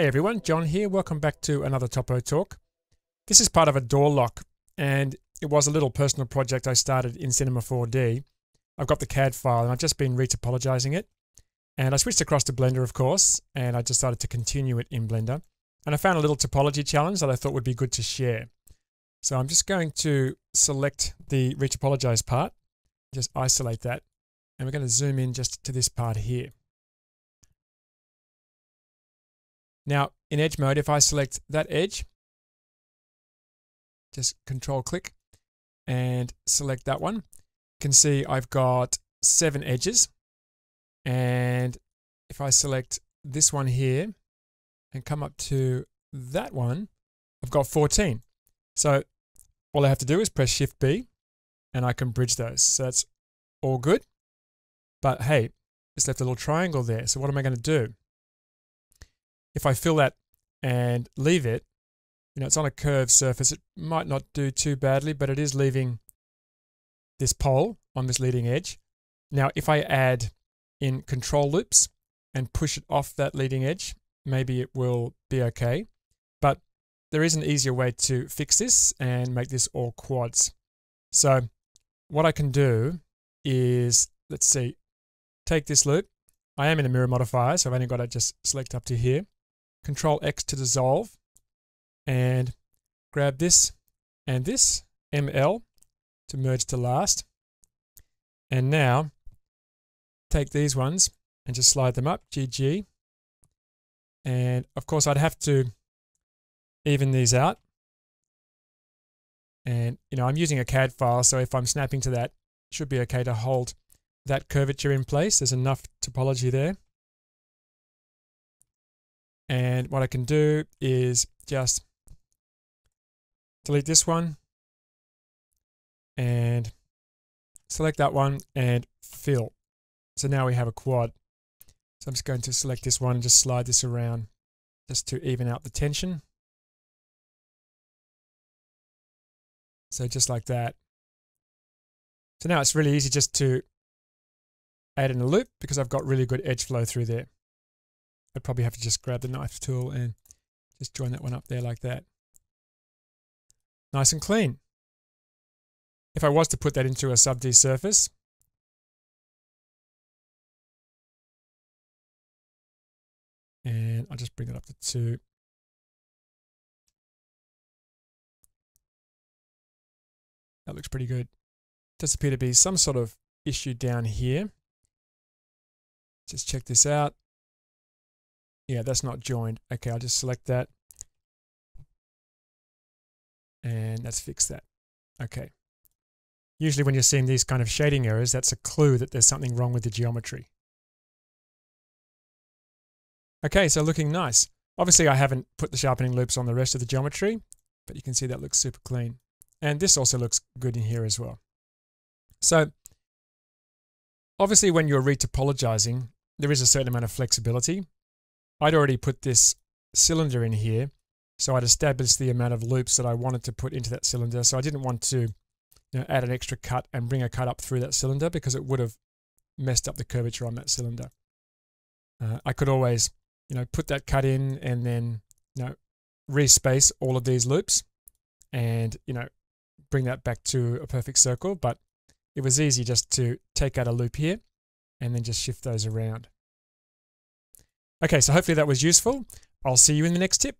Hey everyone, John here. Welcome back to another Topo Talk. This is part of a door lock and it was a little personal project I started in Cinema 4D. I've got the CAD file and I've just been retopologizing it. And I switched across to Blender, of course, and I decided to continue it in Blender. And I found a little topology challenge that I thought would be good to share. So I'm just going to select the retopologize part, just isolate that, and we're going to zoom in just to this part here. Now in edge mode, if I select that edge, just control click and select that one, you can see I've got seven edges. And if I select this one here and come up to that one, I've got 14. So all I have to do is press Shift B and I can bridge those. So that's all good. But hey, it's left a little triangle there. So what am I going to do? If I fill that and leave it, you know, it's on a curved surface, it might not do too badly, but it is leaving this pole on this leading edge. Now, if I add in control loops and push it off that leading edge, maybe it will be okay. But there is an easier way to fix this and make this all quads. So what I can do is, let's see, take this loop. I am in a mirror modifier, so I've only got to just select up to here. Control X to dissolve and grab this and this ML to merge to last. And now take these ones and just slide them up, GG. And of course I'd have to even these out. And you know, I'm using a CAD file, so if I'm snapping to that, it should be okay to hold that curvature in place. There's enough topology there. And what I can do is just delete this one and select that one and fill. So now we have a quad. So I'm just going to select this one and just slide this around just to even out the tension. So just like that. So now it's really easy just to add in a loop because I've got really good edge flow through there. I'd probably have to just grab the knife tool and just join that one up there like that. Nice and clean. If I was to put that into a sub D surface, and I'll just bring it up to two. That looks pretty good. Does appear to be some sort of issue down here. Just check this out. Yeah, that's not joined. Okay, I'll just select that. And let's fix that. Okay. Usually when you're seeing these kind of shading errors, that's a clue that there's something wrong with the geometry. Okay, so looking nice. Obviously I haven't put the sharpening loops on the rest of the geometry, but you can see that looks super clean. And this also looks good in here as well. So obviously when you're retopologizing, there is a certain amount of flexibility. I'd already put this cylinder in here. So I'd established the amount of loops that I wanted to put into that cylinder. So I didn't want to you know, add an extra cut and bring a cut up through that cylinder because it would have messed up the curvature on that cylinder. Uh, I could always, you know, put that cut in and then, you know, respace all of these loops and, you know, bring that back to a perfect circle. But it was easy just to take out a loop here and then just shift those around. Okay, so hopefully that was useful. I'll see you in the next tip.